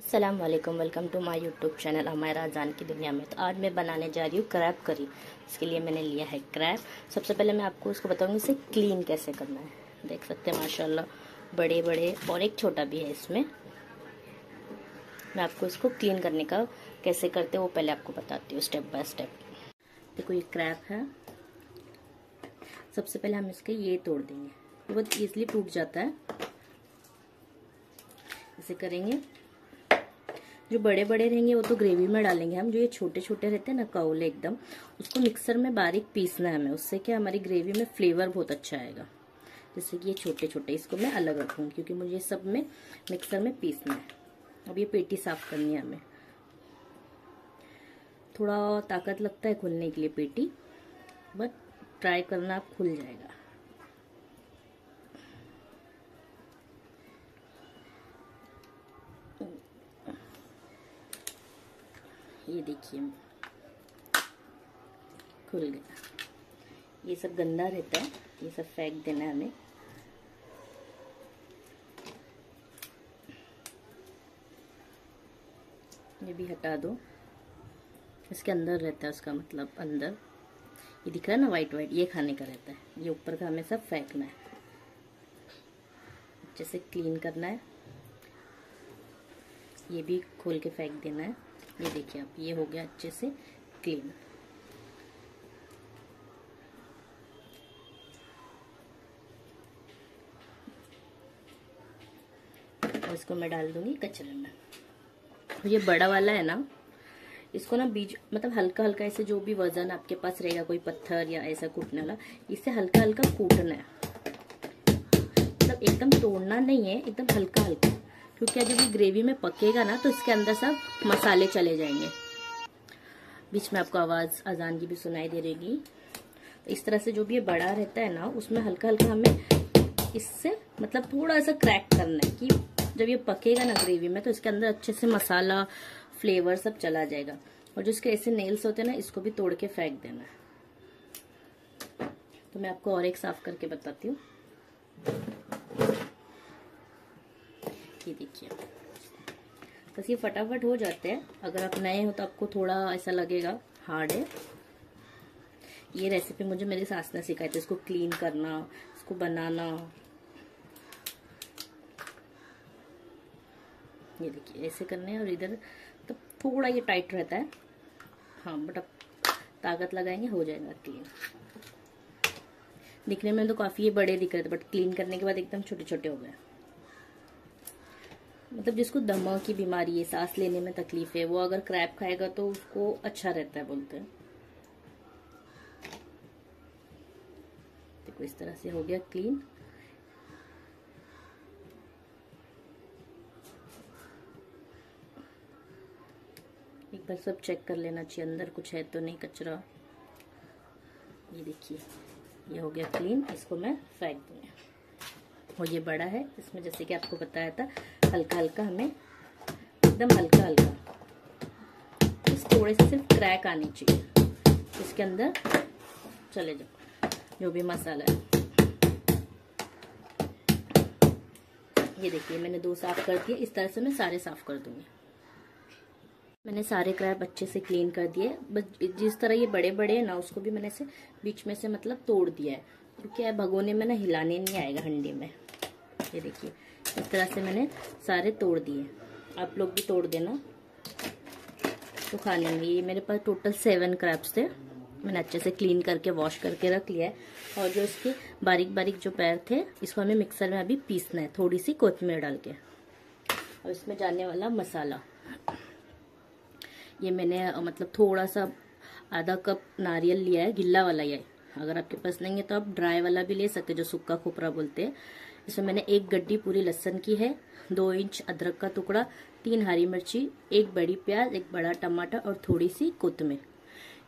अस्सलाम वालेकुम to my YouTube channel हमारा जान की दुनिया में तो आज मैं बनाने जा रही हूँ क्रैप करी इसके लिए मैंने लिया है क्रैप सबसे पहले मैं आपको इसको बताऊँगी इसे क्लीन कैसे करना है देख सकते हैं माशाल्लाह बड़े बड़े और एक छोटा भी है इसमें मैं आपको इसको क्लीन करने का कैसे करते हैं वो पहले आपको बताती हूँ स्टेप बाय स्टेप देखो ये क्रैप है सबसे पहले हम इसके ये तोड़ देंगे बहुत ईजिली टूट जाता है इसे करेंगे जो बड़े बड़े रहेंगे, वो तो ग्रेवी में डालेंगे हम, जो ये छोटे छोटे रहते हैं ना, कौले एकदम, उसको मिक्सर में बारीक पीसना है हमें, उससे क्या हमारी ग्रेवी में फ्लेवर बहुत अच्छा आएगा। जैसे कि ये छोटे छोटे इसको मैं अलग रखूँगी क्योंकि मुझे सब में मिक्सर में पीसना है। अब ये पेटी साफ़ करनी है हमें। थोड़ा ताकत लगता है खुलने के लिए पेटी बट ट्राई करना, आप खुल जाएगा। ये देखिए, खुल गया। ये सब गंदा रहता है, ये सब फेंक देना है हमें। ये भी हटा दो। इसके अंदर रहता है उसका मतलब अंदर। ये दिख रहा है ना वाइट वाइट ये खाने का रहता है। ये ऊपर का हमें सब फेंकना है। अच्छे से क्लीन करना है। ये भी खोल के फेंक देना है। ये देखिए आप, ये हो गया अच्छे से क्लीन और इसको मैं डाल दूँगी कचरे में ये बड़ा वाला है ना, इसको ना बीज मतलब हल्का हल्का ऐसे जो भी वज़न आपके पास रहेगा, कोई पत्थर या ऐसा कूटने वाला इसे हल्का हल्का कूटना है। मतलब एकदम तोड़ना नहीं है, एकदम हल्का हल्का। क्योंकि जब ये ग्रेवी में पकेगा ना तो इसके अंदर सब मसाले चले जाएँगे। बीच में आपको आवाज़ अजान की भी सुनाई दे रहेगी तो इस तरह से जो भी ये बड़ा रहता है ना, उसमें हल्का हल्का हमें इससे मतलब थोड़ा सा क्रैक करना है कि जब ये पकेगा ना ग्रेवी में तो इसके अंदर अच्छे से मसाला फ्लेवर सब चला जाएगा। और जो इसके ऐसे नेल्स होते हैं ना, इसको भी तोड़ के फेंक देना है। तो मैं आपको और एक साफ़ करके बताती हूँ। ये देखिए। बस ये फटाफट हो जाते हैं। अगर आप नए हो तो आपको थोड़ा ऐसा लगेगा हार्ड है। ये रेसिपी मुझे मेरी सास ने सिखाई थी, इसको क्लीन करना, इसको बनाना। ये देखिए, ऐसे करने और इधर तो थोड़ा ये टाइट रहता है। हाँ बट अब ताकत लगाएँगे, हो जाएगा क्लीन दिखने में तो काफ़ी ये बड़े दिख रहे थे बट क्लीन करने के बाद एकदम छोटे छोटे हो गए। मतलब जिसको दमा की बीमारी है, सांस लेने में तकलीफ़ है, वो अगर क्रैप खाएगा तो उसको अच्छा रहता है बोलते हैं। देखो इस तरह से हो गया क्लीन एक बार सब चेक कर लेना चाहिए, अंदर कुछ है तो नहीं कचरा। ये देखिए, ये हो गया क्लीन इसको मैं फेंक दूँगी। और ये बड़ा है, इसमें जैसे कि आपको बताया था हल्का हल्का हमें, एकदम हल्का हल्का। इस थोड़े से सिर्फ़ क्रैक आनी चाहिए। इसके अंदर चले जाओ, जो भी मसाला है। ये देखिए, मैंने दो साफ़ कर दिए, इस तरह से मैं सारे साफ़ कर दूँगी। मैंने सारे क्रैप अच्छे से क्लीन कर दिए। बस जिस तरह ये बड़े बड़े हैं ना, उसको भी मैंने से बीच में से मतलब तोड़ दिया है। तो भगोने में ना हिलाने नहीं आएगा हंडी में। ये देखिए। इस तरह से मैंने सारे तोड़ दिए। आप लोग भी तोड़ देना। तो खाने में ये मेरे पास टोटल सेवन क्रैप्स थे। मैंने अच्छे से क्लीन करके वॉश करके रख लिया है। और जो इसके बारीक बारीक जो पैर थे, इसको हमें मिक्सर में अभी पीसना है। थोड़ी सी कोथमीर डाल के। और इसमें जाने वाला मसाला। ये मैंने मतलब थोड़ा सा आधा कप नारियल लिया है, गिल्ला वाला ये। अगर आपके पास नहीं है तो आप ड्राई वाला भी ले सकते जो सूखा खोपरा बोलते हैं। इसमें मैंने एक गड्डी पूरी लहसन की है, दो इंच अदरक का टुकड़ा, तीन हरी मिर्ची, एक बड़ी प्याज, एक बड़ा टमाटर और थोड़ी सी कोतमीर।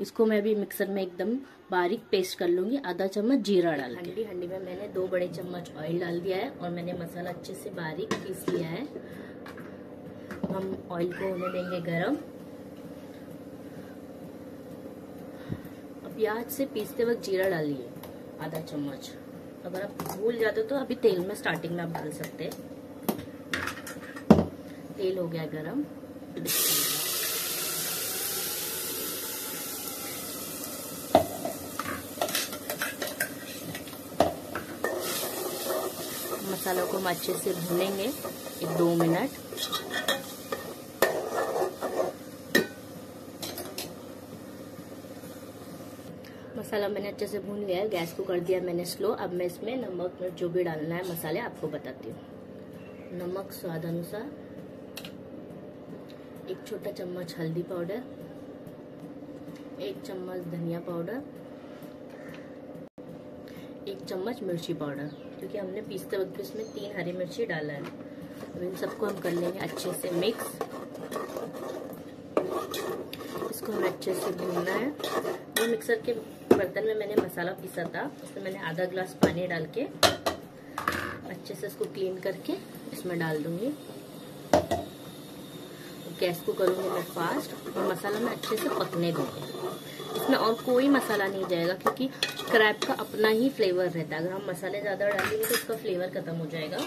इसको मैं अभी मिक्सर में एकदम बारीक पेस्ट कर लूँगी, आधा चम्मच जीरा डाल हंडी हंडी में मैंने दो बड़े चम्मच ऑयल डाल दिया है और मैंने मसाला अच्छे से बारीक पीस लिया है। हम ऑयल को होने देंगे गरम। प्याज से पीसते वक्त जीरा डालिए, आधा चम्मच। अगर आप भूल जाते हो तो अभी तेल में स्टार्टिंग में आप डाल सकते हैं। तेल हो गया गरम। मसालों को हम अच्छे से भूनेंगे एक दो मिनट। मसाला मैंने अच्छे से भून लिया है, गैस को कर दिया मैंने स्लो। अब मैं इसमें नमक, मिर्च, जो भी डालना है, मसाले आपको बताती हूँ। नमक स्वाद अनुसार एक छोटा चम्मच हल्दी पाउडर, एक चम्मच धनिया पाउडर, एक चम्मच मिर्ची पाउडर, क्योंकि हमने पीसते वक्त भी इसमें तीन हरी मिर्ची डाला है। अब इन सबको हम कर लेंगे अच्छे से मिक्स। इसको हमें अच्छे से भूनना है। वो मिक्सर के बर्तन में मैंने मसाला पीसा था। उसमें मैंने आधा ग्लास पानी डाल के अच्छे से इसको क्लीन करके इसमें डाल दूँगी। गैस को करूँगी मैं फास्ट और मसाला मैं अच्छे से पकने दूँगी। इसमें और कोई मसाला नहीं जाएगा क्योंकि क्रैप का अपना ही फ्लेवर रहता है। अगर हम मसाले ज़्यादा डालेंगे तो इसका फ्लेवर खत्म हो जाएगा।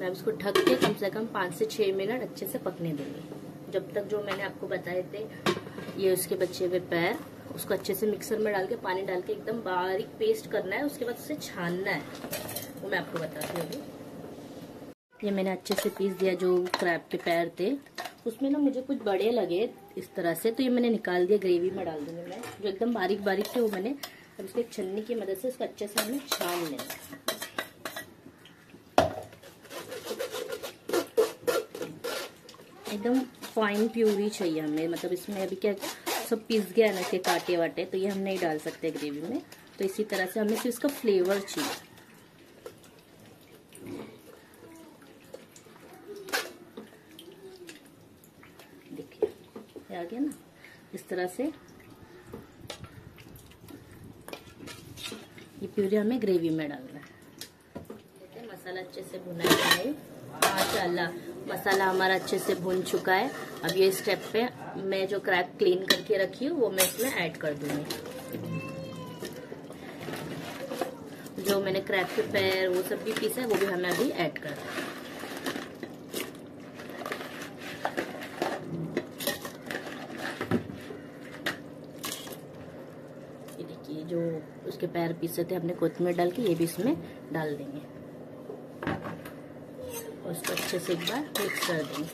मैं इसको ढक के कम से कम पाँच से छह मिनट अच्छे से पकने दूँगी। जब तक जो मैंने आपको बताए थे ये उसके बचे हुए पैर, उसको अच्छे से मिक्सर में डाल के, पानी डाल के एकदम बारीक पेस्ट करना है, उसके बाद उसे छानना है। वो मैं आपको बताती हूँ अभी। ये मैंने अच्छे से पीस दिया जो क्रैब के पैर थे। उसमें ना मुझे कुछ बड़े लगे इस तरह से तो ये मैंने निकाल दिया ग्रेवी में डाल दूँगी मैं, जो एकदम बारीक बारीक थे वो मैंने अब इसको छन्नी की मदद से उसको अच्छे से हमें छान लेना एकदम फाइन प्यूरी चाहिए हमें। मतलब इसमें अभी क्या सब पिस गया ना, इसके काटे वाटे तो ये हम नहीं डाल सकते ग्रेवी में। तो इसी तरह से हमें सिर्फ़ इसका फ्लेवर चाहिए। आ गया ना। इस तरह से ये प्यूरी हमें ग्रेवी में डालना है। मसाला अच्छे से भुना है। माशाल्लाह। मसाला हमारा अच्छे से भुन चुका है। अब ये स्टेप पे मैं जो क्रैप क्लीन करके रखी हूँ, वो मैं इसमें ऐड कर दूँगी। जो मैंने क्रैप के पैर वो सब भी पीसा है, वो भी हमें अभी ऐड कर देखिए, जो उसके पैर पीसे थे, हमने कोतमीर डाल के ये भी इसमें डाल देंगे। और उसको अच्छे से एक बार मिक्स कर देंगे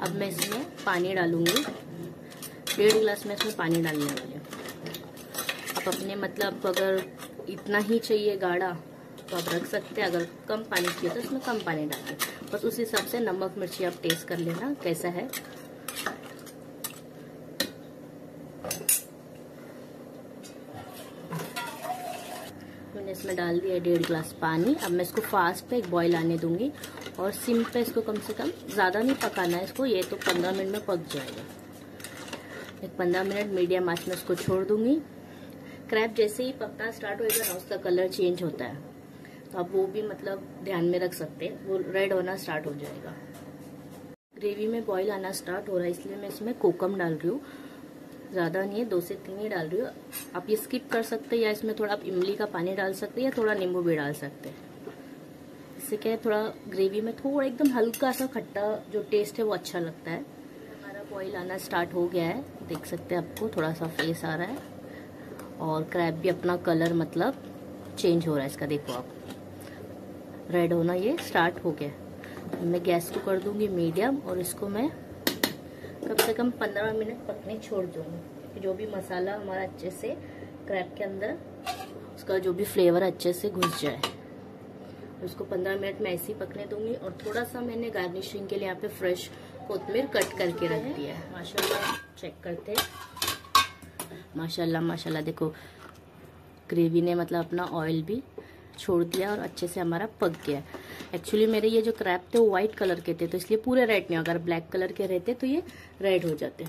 अब मैं इसमें पानी डालूँगी। डेढ़ गिलास में इसमें पानी डालने वाली हूँ। आप अपने मतलब अगर इतना ही चाहिए गाढ़ा तो आप रख सकते हैं। अगर कम पानी चाहिए तो इसमें कम पानी डालें बस उस हिसाब से नमक, मिर्ची आप टेस्ट कर लेना कैसा है। मैंने इसमें डाल दिया है डेढ़ गिलास पानी। अब मैं इसको फास्ट पे एक बॉईल आने दूँगी और सिम पे इसको कम से कम ज़्यादा नहीं पकाना है इसको, ये तो पंद्रह मिनट में पक जाएगा। एक पंद्रह मिनट मीडियम आँच में इसको छोड़ दूँगी। क्रैप जैसे ही पकना स्टार्ट होएगा ना उसका कलर चेंज होता है। तो आप वो भी मतलब ध्यान में रख सकते हैं, वो रेड होना स्टार्ट हो जाएगा। ग्रेवी में बॉईल आना स्टार्ट हो रहा है, इसलिए मैं इसमें कोकम डाल रही हूँ। ज़्यादा नहीं है, दो से तीन ही डाल रही हूँ। आप ये स्किप कर सकते हैं या इसमें थोड़ा आप इमली का पानी डाल सकते हैं या थोड़ा नींबू भी डाल सकते हैं। इससे क्या है, थोड़ा ग्रेवी में थोड़ा एकदम हल्का सा खट्टा जो टेस्ट है वो अच्छा लगता है। हमारा बॉईल आना स्टार्ट हो गया है। देख सकते हैं आपको, थोड़ा सा फेस आ रहा है। और क्रैप भी अपना कलर मतलब चेंज हो रहा है इसका, देखो आप। रेड होना ये स्टार्ट हो गया मैं गैस को कर दूँगी मीडियम और इसको मैं कम से कम पंद्रह मिनट पकने छोड़ दूँगी जो भी मसाला हमारा अच्छे से क्रैप के अंदर, उसका जो भी फ्लेवर अच्छे से घुस जाए। उसको 15 मिनट में ऐसे ही पकने दूँगी और थोड़ा सा मैंने गार्निशिंग के लिए यहाँ पे फ्रेश कोतमीर कट करके रख दिया है। माशाल्लाह चेक करते माशाल्लाह माशाल्लाह, देखो ग्रेवी ने मतलब अपना ऑयल भी छोड़ दिया और अच्छे से हमारा पक गया। एक्चुअली मेरे ये जो क्रैप थे वो व्हाइट कलर के थे तो इसलिए पूरे रेड नहीं, अगर ब्लैक कलर के रहते तो ये रेड हो जाते।